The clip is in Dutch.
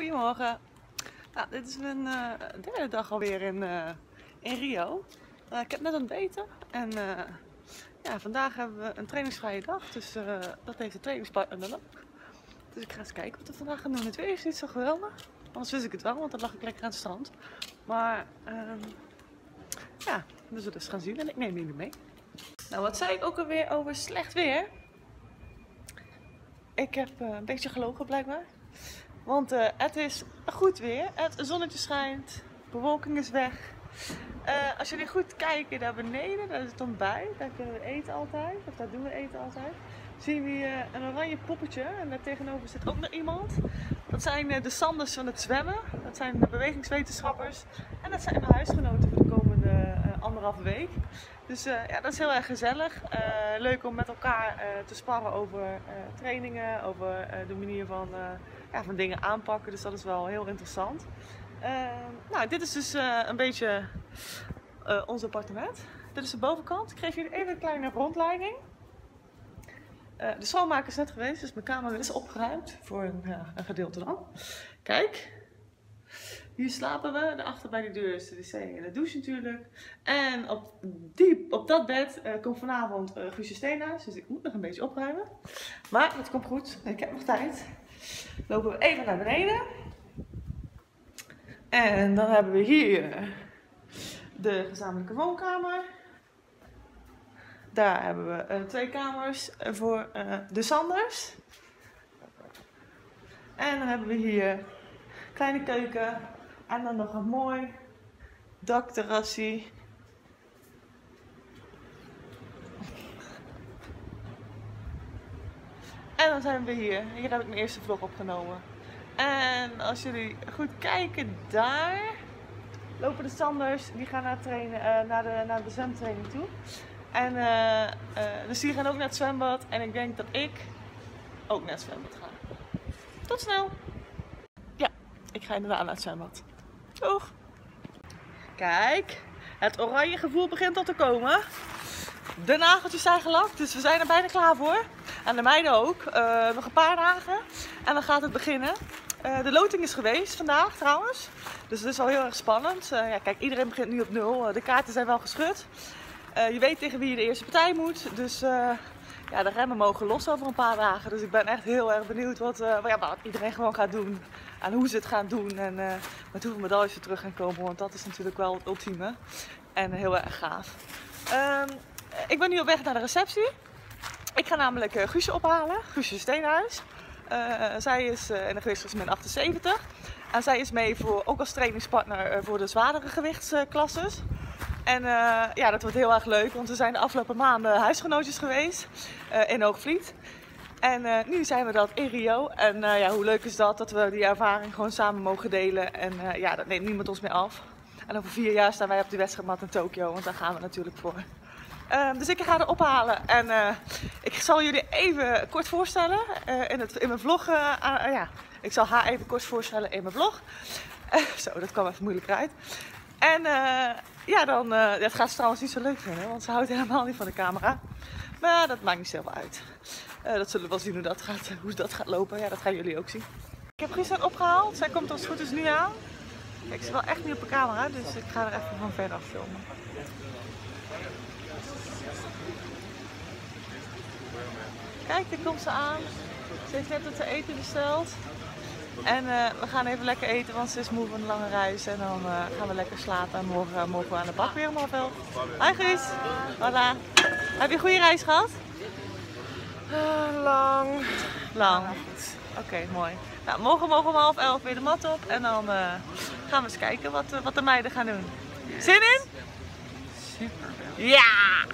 Goedemorgen. Nou, dit is mijn uh, derde dag alweer in, uh, in Rio. Uh, ik heb net ontbeten en ja, vandaag hebben we een trainingsvrije dag. Dus dat heeft de trainingspartner dan. Dus ik ga eens kijken wat we vandaag gaan doen. Het weer is niet zo geweldig. Anders wist ik het wel, want dan lag ik lekker aan het strand. Maar ehm, ja, we zullen dus gaan zien en ik neem jullie mee. Nou, wat zei ik ook alweer over slecht weer? Ik heb een beetje gelogen blijkbaar. Want uh, het is goed weer. Het zonnetje schijnt. Bewolking is weg. Uh, als jullie goed kijken naar beneden, daar is het ontbijt. Daar kunnen we eten altijd. Of daar doen we eten altijd. Zien we hier een oranje poppetje. En daar tegenover zit ook nog iemand. Dat zijn de Sanders van het zwemmen. Dat zijn de bewegingswetenschappers. En dat zijn mijn huisgenoten voor de komende anderhalve week. Dus ja, dat is heel erg gezellig. leuk om met elkaar te sparren over trainingen, over de manier van ja, van dingen aanpakken. Dus dat is wel heel interessant. Ehm, nou, dit is dus uh, een beetje uh, ons appartement. Dit is de bovenkant. Ik geef jullie even een kleine rondleiding. Uh, de schoonmaker is net geweest, dus mijn kamer is opgeruimd voor een, een gedeelte dan. Kijk, hier slapen we. Daarachter bij de deur is de wc en de douche natuurlijk. En op, die, op dat bed uh, komt vanavond uh, Guusje Steenhuis. Dus ik moet nog een beetje opruimen. Maar het komt goed. Ik heb nog tijd lopen we even naar beneden. En dan hebben we hier de gezamenlijke woonkamer. Daar hebben we uh, twee kamers voor de Sanders. En dan hebben we hier kleine keuken. En dan nog een mooi dakterrassie En dan zijn we hier. Hier heb ik mijn eerste vlog opgenomen. En als jullie goed kijken, daar lopen de Sanders. Die gaan naar, trainen, uh, naar, de, naar de zwemtraining toe. En uh, uh, dus die gaan ook naar het zwembad. En ik denk dat ik ook naar het zwembad ga. Tot snel! Ja, ik ga inderdaad naar het zwembad. Kijk, het oranje gevoel begint al te komen. De nageltjes zijn gelakt, dus we zijn er bijna klaar voor. En de meiden ook. Uh, nog een paar dagen en dan gaat het beginnen. Uh, de loting is geweest vandaag trouwens. Dus het is wel heel erg spannend. Uh, ja, kijk, iedereen begint nu op nul. de kaarten zijn wel geschud. je weet tegen wie je de eerste partij moet. Dus ja, de remmen mogen los over een paar dagen. Dus ik ben echt heel erg benieuwd wat, ja, wat iedereen gewoon gaat doen. En hoe ze het gaan doen. En met hoeveel medailles ze terug gaan komen. Want dat is natuurlijk wel het ultieme. En heel erg gaaf. Um, ik ben nu op weg naar de receptie. Ik ga namelijk uh, Guusje ophalen, Guusje Steenhuis. Zij is in de gewichtsklasse 78. En zij is mee voor, ook als trainingspartner voor de zwaardere gewichtsklasses. En ja, dat wordt heel erg leuk, want we zijn de afgelopen maanden huisgenootjes geweest in Hoogvliet. En nu zijn we dat in Rio. En ja, hoe leuk is dat, dat we die ervaring gewoon samen mogen delen. En ja, dat neemt niemand ons meer af. En over vier jaar staan wij op de wedstrijdmat in Tokio, want daar gaan we natuurlijk voor. Uh, dus ik ga er ophalen en ik zal jullie even kort voorstellen in, het, in mijn vlog. ja, ik zal haar even kort voorstellen in mijn vlog. zo, dat kwam even moeilijk uit. En ja, dan, dat gaat ze trouwens niet zo leuk vinden, want ze houdt helemaal niet van de camera. Maar dat maakt niet zoveel uit. dat zullen we wel zien hoe dat, gaat, hoe dat gaat lopen. Ja, dat gaan jullie ook zien. Ik heb gisteren opgehaald. Zij komt als het goed is nu aan. Kijk, ze wel echt niet op de camera, dus ik ga er even van verder af filmen. Kijk, daar komt ze aan. Ze heeft net het eten besteld. En uh, we gaan even lekker eten, want ze is moe van een lange reis. En dan uh, gaan we lekker slapen. En morgen uh, mogen we aan de bak weer om half elf. Hi Guus. Voilà. Heb je een goede reis gehad? lang. Lang. Oké, okay, mooi. Nou, morgen mogen we om half elf weer de mat op. En dan gaan we eens kijken wat, wat de meiden gaan doen. Zin in? Super. Ja!